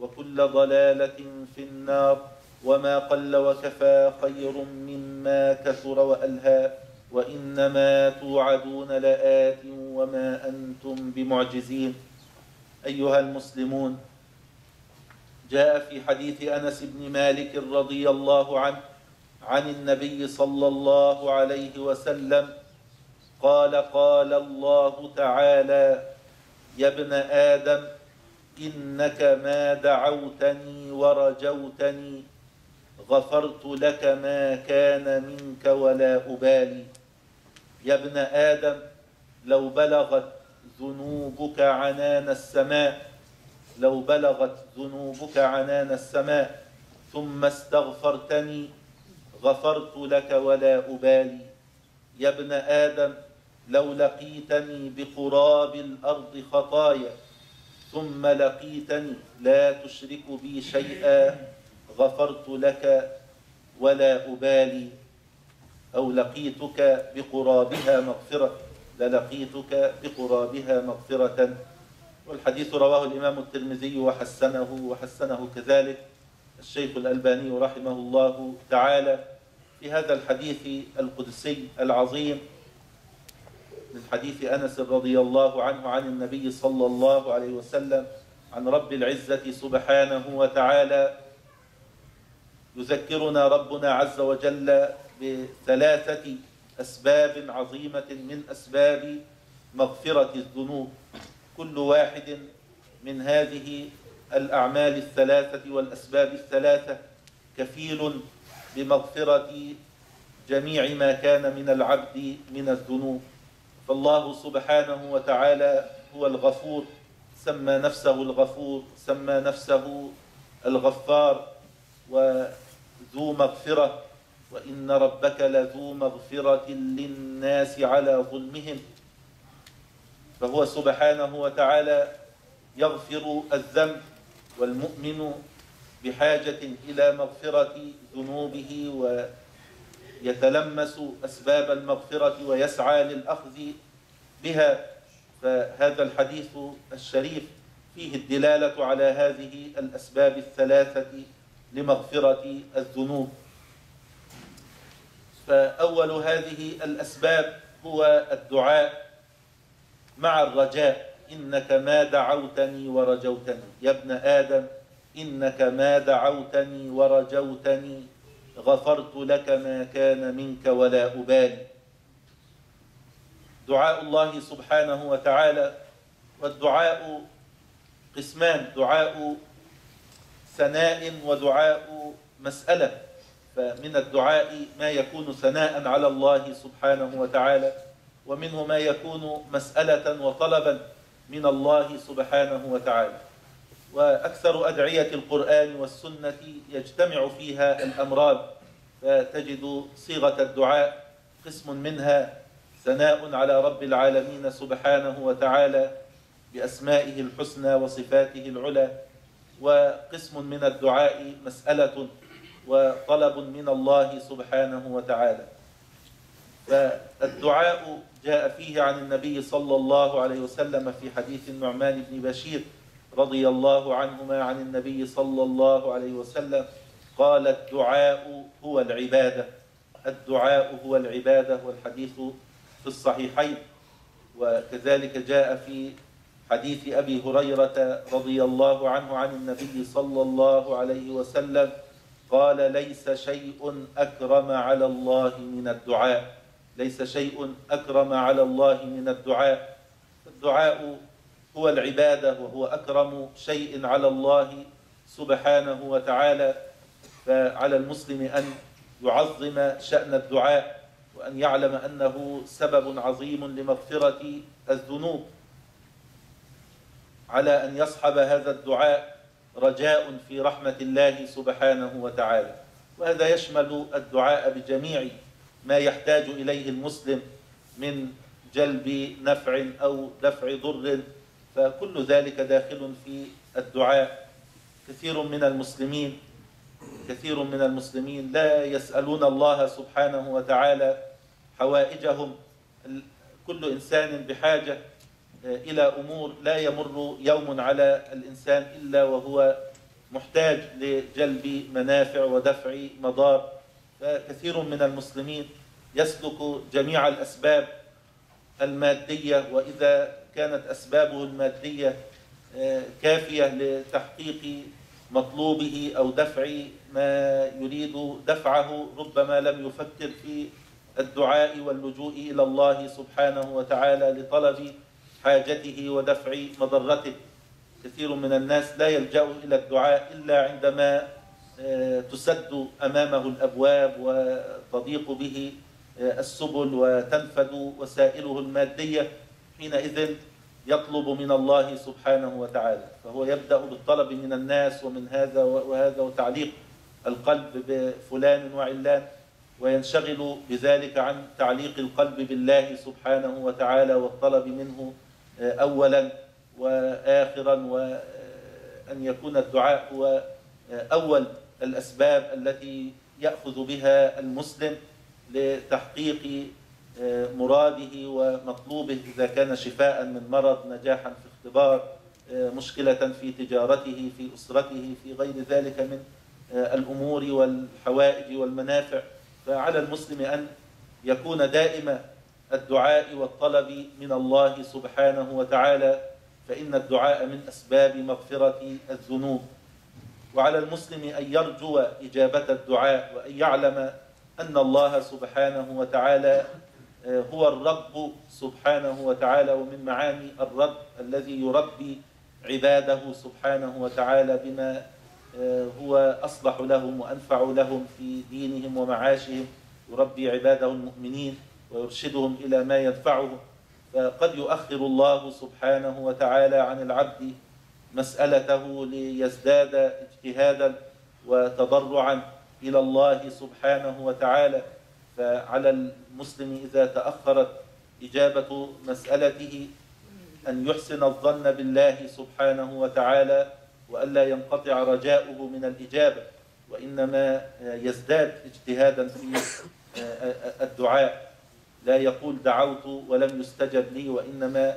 وكل ضلالة في النار وما قل وكفى خير مما كثر وألهى وإنما توعدون لآت وما أنتم بمعجزين. أيها المسلمون جاء في حديث أنس بن مالك رضي الله عنه عن النبي صلى الله عليه وسلم قال قال الله تعالى يا ابن آدم إنك ما دعوتني ورجوتني غفرت لك ما كان منك ولا أبالي. يا ابن آدم لو بلغت ذنوبك عنان السماء لو بلغت ذنوبك عنان السماء ثم استغفرتني غفرت لك ولا أبالي. يا ابن آدم لو لقيتني بقراب الأرض خطايا ثم لقيتني لا تشرك بي شيئا غفرت لك ولا أبالي. أو لقيتك بقرابها مغفرة للقيتك بقرابها مغفرة. والحديث رواه الإمام الترمذي وحسنه وحسنه كذلك. الشيخ الألباني رحمه الله تعالى في هذا الحديث القدسي العظيم. من حديث أنس رضي الله عنه عن النبي صلى الله عليه وسلم عن رب العزة سبحانه وتعالى يذكرنا ربنا عز وجل بثلاثة أسباب عظيمة من أسباب مغفرة الذنوب. كل واحد من هذه الأعمال الثلاثة والأسباب الثلاثة كفيل بمغفرة جميع ما كان من العبد من الذنوب. فالله سبحانه وتعالى هو الغفور سمى نفسه الغفور سمى نفسه الغفار وذو مغفرة وإن ربك لذو مغفرة للناس على ظلمهم. فهو سبحانه وتعالى يغفر الذنب والمؤمن بحاجة إلى مغفرة ذنوبه ويتلمس أسباب المغفرة ويسعى للأخذ بها فهذا الحديث الشريف فيه الدلالة على هذه الأسباب الثلاثة لمغفرة الذنوب. فأول هذه الأسباب هو الدعاء مع الرجاء إنك ما دعوتني ورجوتني. يا ابن آدم إنك ما دعوتني ورجوتني. غفرت لك ما كان منك ولا أبالي. دعاء الله سبحانه وتعالى والدعاء قسمان دعاء ثناء ودعاء مسألة. فمن الدعاء ما يكون ثناء على الله سبحانه وتعالى ومنه ما يكون مسألة وطلبا من الله سبحانه وتعالى. وأكثر أدعية القرآن والسنة يجتمع فيها الأمران فتجد صيغة الدعاء قسم منها ثناء على رب العالمين سبحانه وتعالى بأسمائه الحسنى وصفاته العلى وقسم من الدعاء مسألة وطلب من الله سبحانه وتعالى. فالدعاء جاء فيه عن النبي صلى الله عليه وسلم في حديث النعمان بن بشير رضي الله عنهما عن النبي صلى الله عليه وسلم قال الدعاء هو العبادة. الدعاء هو العبادة والحديث في الصحيحين. وكذلك جاء في حديث أبي هريرة رضي الله عنه عن النبي صلى الله عليه وسلم قال ليس شيء أكرم على الله من الدعاء. ليس شيء أكرم على الله من الدعاء. الدعاء هو العبادة وهو أكرم شيء على الله سبحانه وتعالى فعلى المسلم أن يعظم شأن الدعاء وأن يعلم أنه سبب عظيم لمغفرة الذنوب. على أن يصحب هذا الدعاء رجاء في رحمة الله سبحانه وتعالى. وهذا يشمل الدعاء بجميع ما يحتاج إليه المسلم من جلب نفع أو دفع ضر فكل ذلك داخل في الدعاء. كثير من المسلمين كثير من المسلمين لا يسألون الله سبحانه وتعالى حوائجهم. كل إنسان بحاجة إلى أمور لا يمر يوم على الإنسان إلا وهو محتاج لجلب منافع ودفع مضار. فكثير من المسلمين يسلك جميع الأسباب المادية وإذا كانت أسبابه المادية آه، كافية لتحقيق مطلوبه أو دفع ما يريد دفعه ربما لم يفكر في الدعاء واللجوء إلى الله سبحانه وتعالى لطلب حاجته ودفع مضرته. كثير من الناس لا يلجأ إلى الدعاء إلا عندما آه، تسد أمامه الأبواب وتضيق به آه، السبل وتنفد وسائله المادية. حينئذ يطلب من الله سبحانه وتعالى فهو يبدأ بالطلب من الناس ومن هذا وهذا وتعليق القلب بفلان وعلان وينشغل بذلك عن تعليق القلب بالله سبحانه وتعالى والطلب منه آه، أولا وآخرا وأن يكون الدعاء هو آه، أول الأسباب التي يأخذ بها المسلم لتحقيق مراده ومطلوبه إذا كان شفاء من مرض نجاحا في اختبار مشكلة في تجارته في أسرته في غير ذلك من الأمور والحوائج والمنافع. فعلى المسلم أن يكون دائم الدعاء والطلب من الله سبحانه وتعالى فإن الدعاء من أسباب مغفرة الذنوب. وعلى المسلم أن يرجو إجابة الدعاء وأن يعلم أن الله سبحانه وتعالى آه، هو الرب سبحانه وتعالى ومن معاني الرب الذي يربي عباده سبحانه وتعالى بما آه، هو أصلح لهم وأنفع لهم في دينهم ومعاشهم يربي عباده المؤمنين ويرشدهم إلى ما ينفعهم. فقد يؤخر الله سبحانه وتعالى عن العبد مسألته ليزداد اجتهادا وتضرعا إلى الله سبحانه وتعالى. فعلى المسلم إذا تأخرت إجابة مسألته أن يحسن الظن بالله سبحانه وتعالى وألا ينقطع رجاؤه من الإجابة وإنما يزداد اجتهادا في الدعاء. لا يقول دعوت ولم يستجب لي وإنما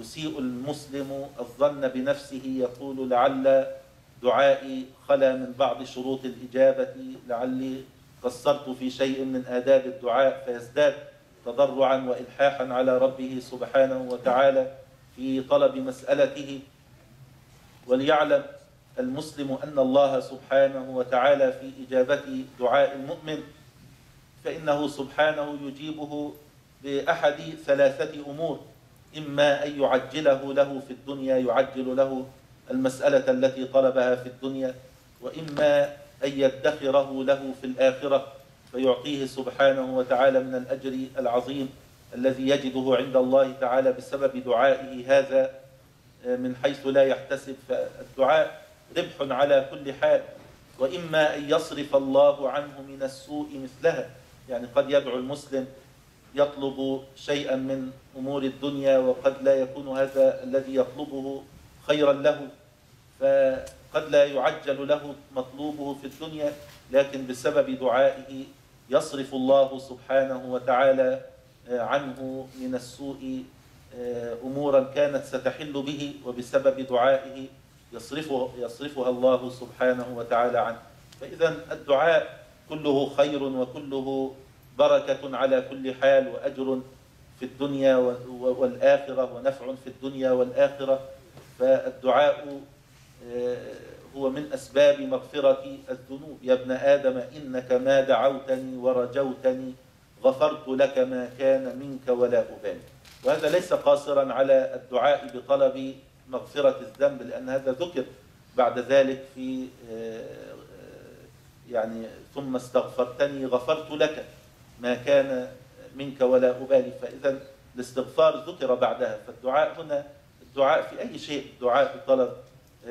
يسيء المسلم الظن بنفسه يقول لعل دعائي خلا من بعض شروط الإجابة لعلي قصرت في شيء من آداب الدعاء فيزداد تضرعا وإلحاحا على ربه سبحانه وتعالى في طلب مسألته. وليعلم المسلم أن الله سبحانه وتعالى في إجابة دعاء المؤمن فإنه سبحانه يجيبه بأحد ثلاثة أمور إما أن يعجله له في الدنيا يعجل له المسألة التي طلبها في الدنيا وإما أن يدخره له في الآخرة فيعطيه سبحانه وتعالى من الأجر العظيم الذي يجده عند الله تعالى بسبب دعائه هذا من حيث لا يحتسب فالدعاء ربح على كل حال. وإما أن يصرف الله عنه من السوء مثلها يعني قد يدعو المسلم يطلب شيئا من أمور الدنيا وقد لا يكون هذا الذي يطلبه خيرا له. فقد لا يعجل له مطلوبه في الدنيا لكن بسبب دعائه يصرف الله سبحانه وتعالى عنه من السوء أمورا كانت ستحل به وبسبب دعائه يصرفه يصرفها الله سبحانه وتعالى عنه. فإذا الدعاء كله خير وكله بركة على كل حال وأجر في الدنيا والآخرة ونفع في الدنيا والآخرة. فالدعاء هو من أسباب مغفرة الذنوب. يا ابن آدم إنك ما دعوتني ورجوتني غفرت لك ما كان منك ولا أبالي. وهذا ليس قاصرا على الدعاء بطلب مغفرة الذنب لأن هذا ذكر بعد ذلك في يعني ثم استغفرتني غفرت لك ما كان منك ولا أبالي. فإذا الاستغفار ذكر بعدها. فالدعاء هنا الدعاء في أي شيء دعاء بطلب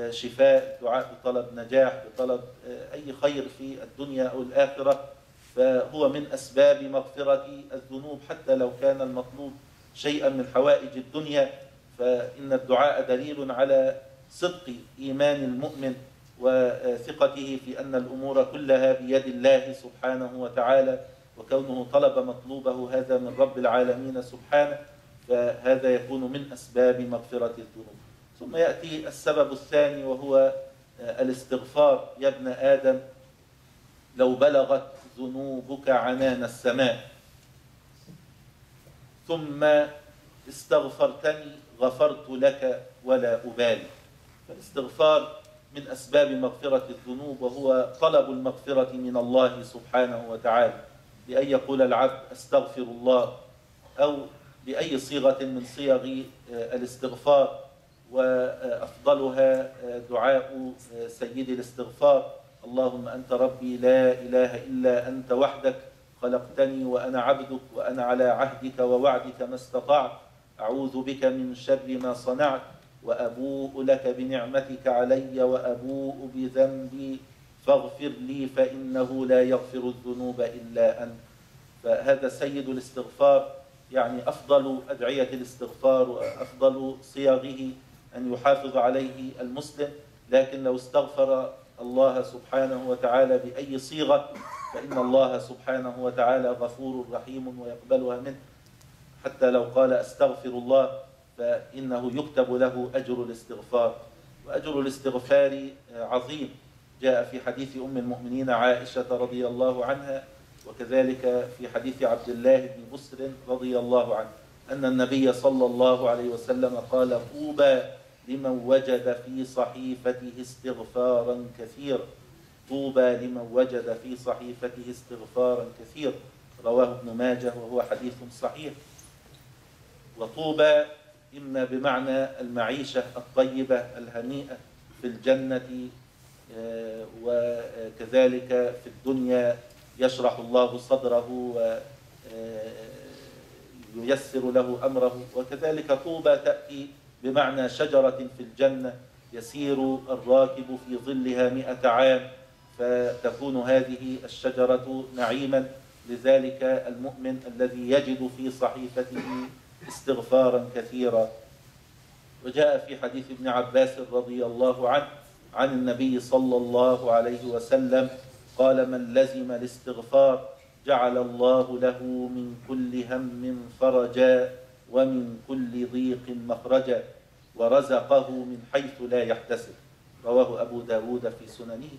شفاء دعاء بطلب نجاح بطلب أي خير في الدنيا أو الآخرة. فهو من أسباب مغفرة الذنوب حتى لو كان المطلوب شيئا من حوائج الدنيا. فإن الدعاء دليل على صدق إيمان المؤمن وثقته في أن الأمور كلها بيد الله سبحانه وتعالى وكونه طلب مطلوبه هذا من رب العالمين سبحانه. فهذا يكون من أسباب مغفرة الذنوب. ثم يأتي السبب الثاني وهو الاستغفار. يا ابن آدم لو بلغت ذنوبك عنان السماء ثم استغفرتني غفرت لك ولا أبالي. فالاستغفار من أسباب مغفرة الذنوب وهو طلب المغفرة من الله سبحانه وتعالى. بأن يقول العبد أستغفر الله أو بأي صيغة من صيغ الاستغفار. وأفضلها دعاء سيد الاستغفار. اللهم أنت ربي لا إله إلا أنت وحدك خلقتني وأنا عبدك وأنا على عهدك ووعدك ما استطعت. أعوذ بك من شر ما صنعت وأبوء لك بنعمتك علي وأبوء بذنبي. فاغفر لي فإنه لا يغفر الذنوب إلا أنت. فهذا سيد الاستغفار يعني أفضل أدعية الاستغفار وأفضل صيغه أن يحافظ عليه المسلم لكن لو استغفر الله سبحانه وتعالى بأي صيغة فإن الله سبحانه وتعالى غفور رحيم ويقبلها منه. حتى لو قال أستغفر الله فإنه يكتب له أجر الاستغفار. وأجر الاستغفار عظيم. جاء في حديث أم المؤمنين عائشة رضي الله عنها وكذلك في حديث عبد الله بن بسر رضي الله عنه أن النبي صلى الله عليه وسلم قال طوبى لمن وجد في صحيفته استغفارا كثيرا. طوبى لمن وجد في صحيفته استغفارا كثيرا. رواه ابن ماجه وهو حديث صحيح. وطوبى إما بمعنى المعيشة الطيبة الهنيئة في الجنة وكذلك في الدنيا يشرح الله صدره وييسر له أمره. وكذلك طوبى تأتي بمعنى شجرة في الجنة يسير الراكب في ظلها مئة عام فتكون هذه الشجرة نعيما. لذلك المؤمن الذي يجد في صحيفته استغفارا كثيرا. وجاء في حديث ابن عباس رضي الله عنه عن النبي صلى الله عليه وسلم قال من لزم الاستغفار جعل الله له من كل هم فرجا ومن كل ضيق مخرجا ورزقه من حيث لا يحتسب. رواه أبو داود في سننه.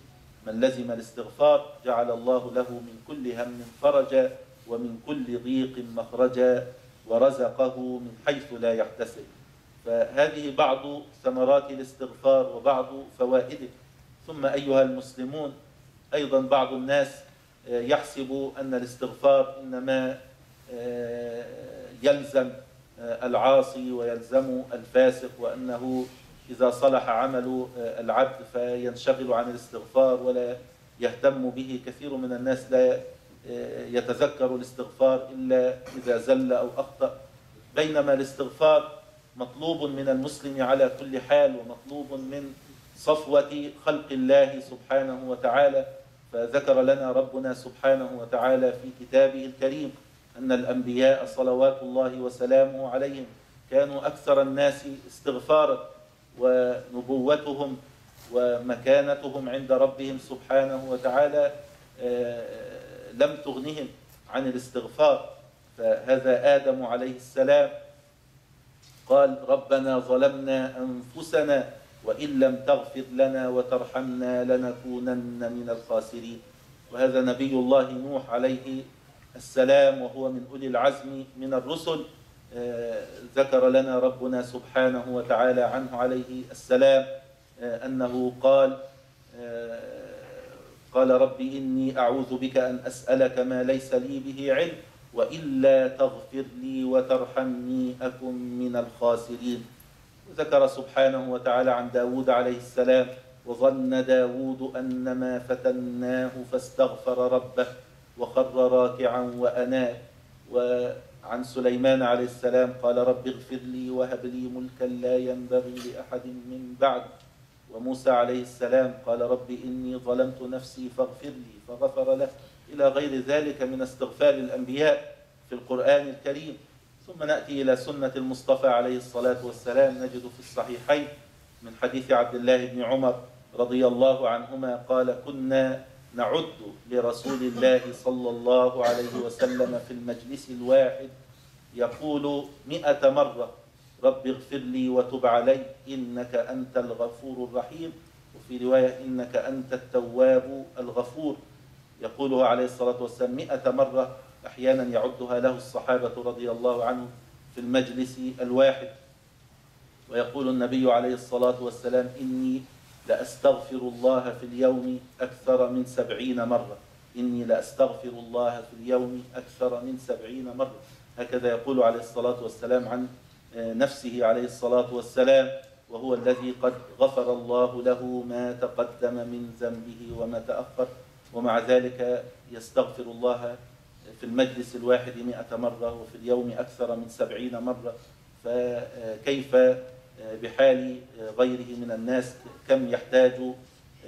من لزم الاستغفار جعل الله له من كل هم فرجا ومن كل ضيق مخرجا ورزقه من حيث لا يحتسب. فهذه بعض ثمرات الاستغفار وبعض فوائده. ثم أيها المسلمون أيضا بعض الناس يحسب أن الاستغفار إنما يلزم العاصي ويلزم الفاسق وأنه إذا صلح عمل العبد فينشغل عن الاستغفار ولا يهتم به. كثير من الناس لا يتذكر الاستغفار إلا إذا زل أو أخطأ. بينما الاستغفار مطلوب من المسلم على كل حال ومطلوب من صفوة خلق الله سبحانه وتعالى. فذكر لنا ربنا سبحانه وتعالى في كتابه الكريم أن الأنبياء صلوات الله وسلامه عليهم كانوا أكثر الناس استغفارا ونبوتهم ومكانتهم عند ربهم سبحانه وتعالى لم تغنهم عن الاستغفار. فهذا آدم عليه السلام قال ربنا ظلمنا أنفسنا وإن لم تغفر لنا وترحمنا لنكونن من الخاسرين. وهذا نبي الله نوح عليه السلام وهو من أولي العزم من الرسل. ذكر لنا ربنا سبحانه وتعالى عنه عليه السلام أنه قال قال رب إني أعوذ بك أن أسألك ما ليس لي به علم وإلا تغفر لي وترحمني أكن من الخاسرين. ذكر سبحانه وتعالى عن داود عليه السلام وظن داود أنما فتناه فاستغفر ربه. وخر راكعا وأناب وعن سليمان عليه السلام قال رب اغفر لي وهب لي ملكا لا ينبغي لأحد من بعد. وموسى عليه السلام قال رب إني ظلمت نفسي فاغفر لي. فغفر له. إلى غير ذلك من استغفار الأنبياء في القرآن الكريم. ثم نأتي إلى سنة المصطفى عليه الصلاة والسلام. نجد في الصحيحين من حديث عبد الله بن عمر رضي الله عنهما قال كنا نعد لرسول الله صلى الله عليه وسلم في المجلس الواحد يقول مئة مرة رب اغفر لي وتب علي إنك أنت الغفور الرحيم. وفي رواية إنك أنت التواب الغفور. يقولها عليه الصلاة والسلام مئة مرة أحيانا يعدها له الصحابة رضي الله عنهم في المجلس الواحد. ويقول النبي عليه الصلاة والسلام إني لأستغفر الله في اليوم أكثر من سبعين مرة. إني لأستغفر الله في اليوم أكثر من سبعين مرة. هكذا يقول عليه الصلاة والسلام عن نفسه عليه الصلاة والسلام وهو الذي قد غفر الله له ما تقدم من ذنبه وما تأخر. ومع ذلك يستغفر الله في المجلس الواحد مئة مرة وفي اليوم أكثر من سبعين مرة. فكيف بحال غيره من الناس كم يحتاج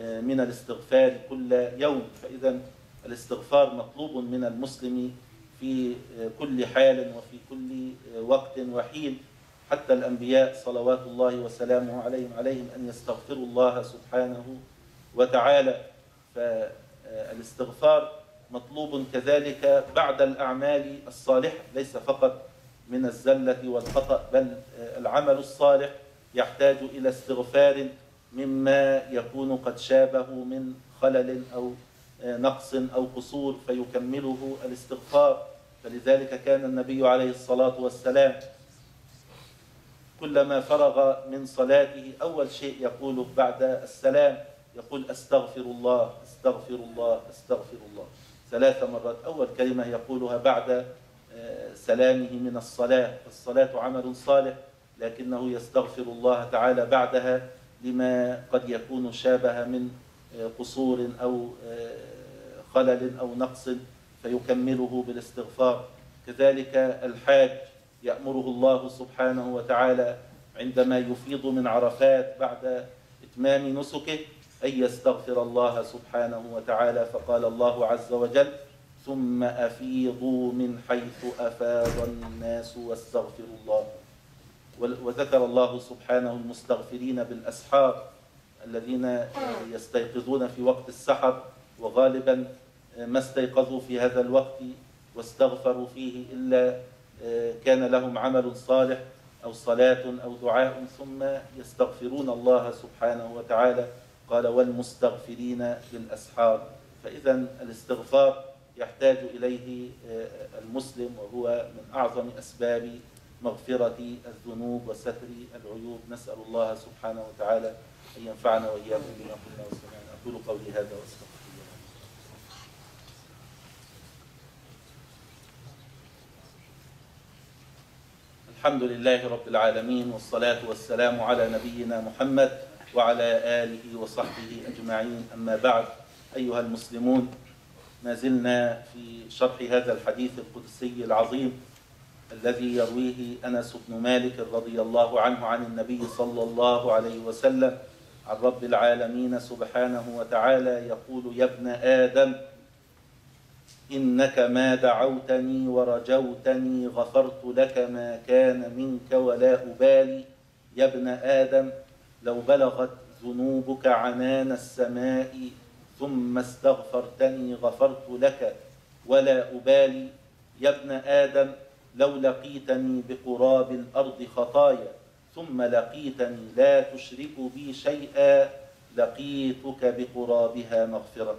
من الاستغفار كل يوم. فإذا الاستغفار مطلوب من المسلم في كل حال وفي كل وقت وحين. حتى الأنبياء صلوات الله وسلامه عليهم عليهم أن يستغفروا الله سبحانه وتعالى. فالاستغفار مطلوب كذلك بعد الأعمال الصالحة ليس فقط من الزلة والخطأ بل العمل الصالح يحتاج إلى استغفار مما يكون قد شابه من خلل أو نقص أو قصور فيكمله الاستغفار. فلذلك كان النبي عليه الصلاة والسلام كلما فرغ من صلاته أول شيء يقوله بعد السلام يقول أستغفر الله أستغفر الله أستغفر الله. ثلاث مرات أول كلمة يقولها بعد سلامه من الصلاة الصلاة عمل صالح لكنه يستغفر الله تعالى بعدها لما قد يكون شابه من قصور أو خلل أو نقص فيكمله بالاستغفار. كذلك الحاج يأمره الله سبحانه وتعالى عندما يفيض من عرفات بعد إتمام نسكه أن يستغفر الله سبحانه وتعالى فقال الله عز وجل ثم أفيضوا من حيث أفاض الناس واستغفروا الله. وذكر الله سبحانه المستغفرين بالأسحار الذين يستيقظون في وقت السحر وغالبا ما استيقظوا في هذا الوقت واستغفروا فيه إلا كان لهم عمل صالح أو صلاة أو دعاء ثم يستغفرون الله سبحانه وتعالى. قال والمستغفرين بالأسحار. فإذا الاستغفار يحتاج إليه المسلم وهو من أعظم أسباب مغفرة الذنوب وستر العيوب. نسأل الله سبحانه وتعالى أن ينفعنا وإياكم بما قلنا وسمعنا. أقول قولي هذا وأستغفر الحمد لله رب العالمين والصلاة والسلام على نبينا محمد وعلى آله وصحبه أجمعين. أما بعد أيها المسلمون ما زلنا في شرح هذا الحديث القدسي العظيم الذي يرويه أنس بن مالك رضي الله عنه عن النبي صلى الله عليه وسلم عن رب العالمين سبحانه وتعالى يقول يا ابن آدم إنك ما دعوتني ورجوتني غفرت لك ما كان منك ولا أبالي يا ابن آدم لو بلغت ذنوبك عنان السماء ثم استغفرتني غفرت لك ولا أبالي. يا ابن آدم لو لقيتني بقراب الأرض خطايا ثم لقيتني لا تشرك بي شيئا لقيتك بقرابها مغفرة.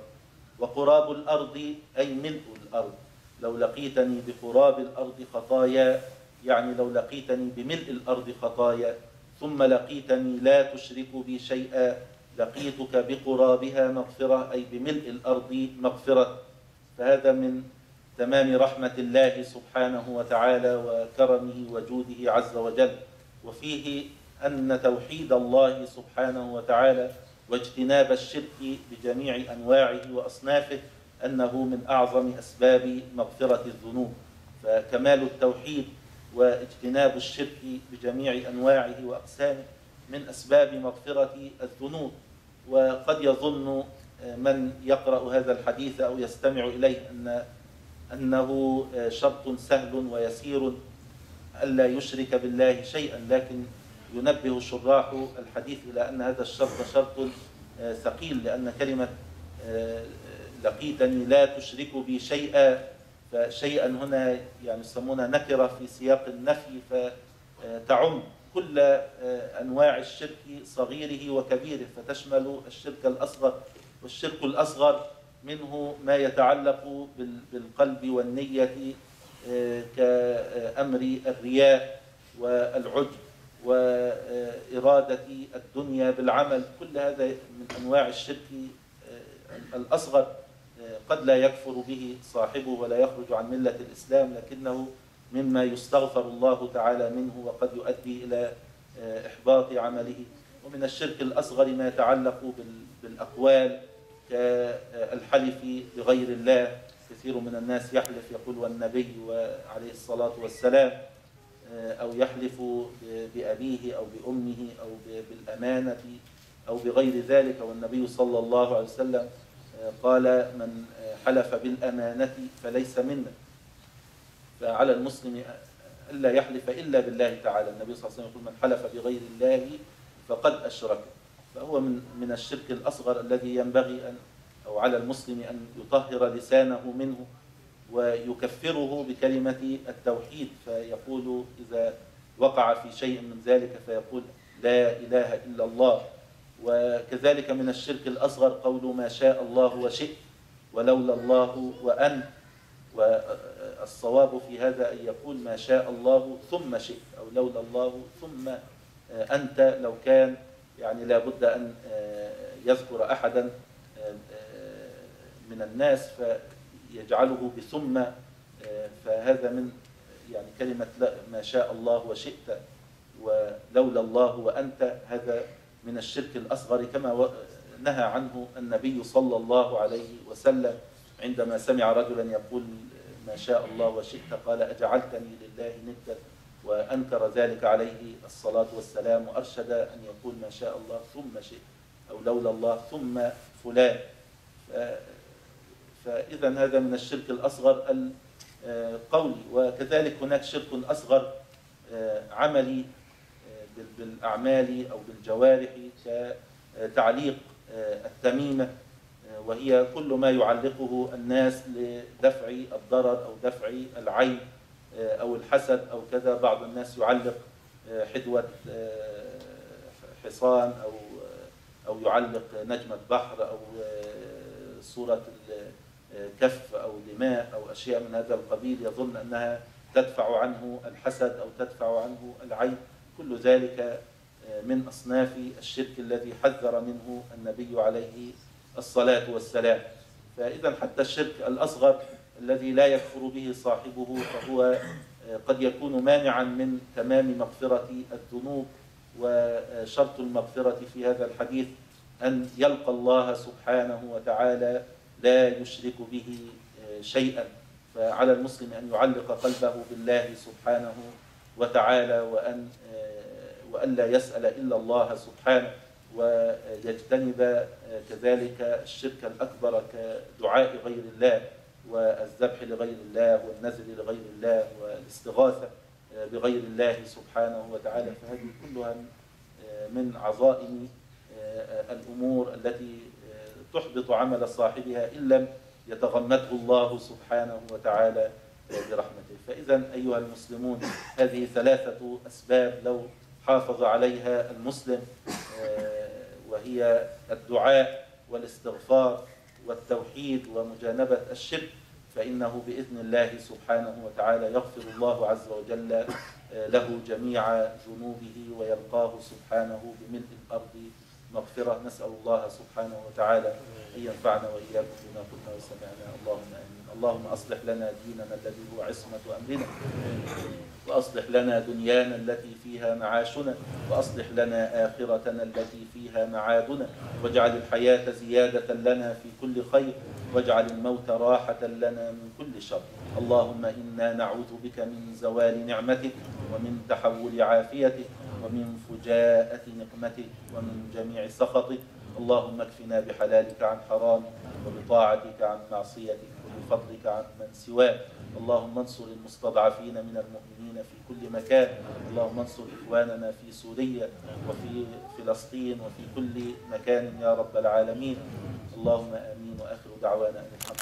وقراب الأرض أي ملء الأرض. لو لقيتني بقراب الأرض خطايا يعني لو لقيتني بملء الأرض خطايا ثم لقيتني لا تشرك بي شيئا لقيتك بقرابها مغفرة أي بملء الأرض مغفرة. فهذا من تمام رحمة الله سبحانه وتعالى وكرمه وجوده عز وجل. وفيه أن توحيد الله سبحانه وتعالى واجتناب الشرك بجميع أنواعه وأصنافه أنه من أعظم أسباب مغفرة الذنوب. فكمال التوحيد واجتناب الشرك بجميع أنواعه وأقسامه من أسباب مغفرة الذنوب. وقد يظن من يقرأ هذا الحديث أو يستمع إليه أن أنه شرط سهل ويسير ألا يشرك بالله شيئا لكن ينبه شراح الحديث إلى أن هذا الشرط شرط ثقيل لأن كلمة لقيتني لا تشرك بي شيئا فشيئا هنا يعني يسمونها نكرة في سياق النفي فتعم. كل أنواع الشرك صغيره وكبيره فتشمل الشرك الأصغر والشرك الأصغر منه ما يتعلق بالقلب والنية كأمر الرياء والعجب وإرادة الدنيا بالعمل. كل هذا من أنواع الشرك الأصغر قد لا يكفر به صاحبه ولا يخرج عن ملة الإسلام لكنه مما يستغفر الله تعالى منه وقد يؤدي إلى إحباط عمله. ومن الشرك الأصغر ما يتعلق بالأقوال كالحلف بغير الله. كثير من الناس يحلف يقول والنبي عليه الصلاة والسلام أو يحلف بأبيه أو بأمه أو بالأمانة أو بغير ذلك. والنبي صلى الله عليه وسلم قال من حلف بالأمانة فليس منا. فعلى المسلم ألا يحلف إلا بالله تعالى. النبي صلى الله عليه وسلم يقول من حلف بغير الله فقد أشرك. فهو من من الشرك الأصغر الذي ينبغي أن أو على المسلم أن يطهر لسانه منه ويكفره بكلمة التوحيد. فيقول إذا وقع في شيء من ذلك فيقول لا إله إلا الله. وكذلك من الشرك الأصغر قول ما شاء الله وشئت ولولا الله وأنت. والصواب في هذا أن يقول ما شاء الله ثم شئت أو لولا الله ثم أنت لو كان يعني لابد أن يذكر أحدا من الناس فيجعله بثم فهذا من يعني كلمة ما شاء الله وشئت ولولا الله وأنت هذا من الشرك الأصغر كما نهى عنه النبي صلى الله عليه وسلم. عندما سمع رجلا يقول ما شاء الله وشئت قال أجعلتني لله ندا وأنكر ذلك عليه الصلاة والسلام وأرشد أن يقول ما شاء الله ثم شئت أو لولا الله ثم فلان. فإذا هذا من الشرك الأصغر القولي وكذلك هناك شرك أصغر عملي بالأعمال أو بالجوارح كتعليق التميمة. وهي كل ما يعلقه الناس لدفع الضرر أو دفع العين أو الحسد أو كذا. بعض الناس يعلق حدوة حصان أو أو يعلق نجمة بحر أو صورة كف أو دماء أو أشياء من هذا القبيل يظن أنها تدفع عنه الحسد أو تدفع عنه العين. كل ذلك من أصناف الشرك الذي حذر منه النبي عليه الصلاة والسلام. فإذا حتى الشرك الأصغر الذي لا يكفر به صاحبه فهو قد يكون مانعا من تمام مغفرة الذنوب وشرط المغفرة في هذا الحديث أن يلقى الله سبحانه وتعالى لا يشرك به شيئا. فعلى المسلم أن يعلق قلبه بالله سبحانه وتعالى وأن وألا يسأل إلا الله سبحانه. ويجتنب كذلك الشرك الأكبر كدعاء غير الله والذبح لغير الله والنذر لغير الله والاستغاثة بغير الله سبحانه وتعالى. فهذه كلها من عظائم آه، الأمور التي آه، تحبط عمل صاحبها إن لم يتغمده الله سبحانه وتعالى برحمته فإذا أيها المسلمون هذه ثلاثة أسباب لو حافظ عليها المسلم. وهي الدعاء والاستغفار والتوحيد ومجانبة الشرك فإنه بإذن الله سبحانه وتعالى يغفر الله عز وجل له جميع ذنوبه ويلقاه سبحانه بملء الأرض مغفرة. نسأل الله سبحانه وتعالى أن ينفعنا وإياكم بما قلنا وسمعنا. اللهم آمين. اللهم أصلح لنا ديننا الذي هو عصمة أمرنا. وأصلح لنا دنيانا التي فيها معاشنا. وأصلح لنا آخرتنا التي فيها معادنا. واجعل الحياة زيادة لنا في كل خير. واجعل الموت راحة لنا من كل شر. اللهم إنا نعوذ بك من زوال نعمتك ومن تحول عافيتك. ومن فجاءة نقمتك ومن جميع سخطك اللهم اكفنا بحلالك عن حرامك وبطاعتك عن معصيتك وبفضلك عن من سواك. اللهم انصر المستضعفين من المؤمنين في كل مكان. اللهم انصر إخواننا في سوريا وفي فلسطين وفي كل مكان يا رب العالمين. اللهم آمين وآخر دعوانا أن الحمد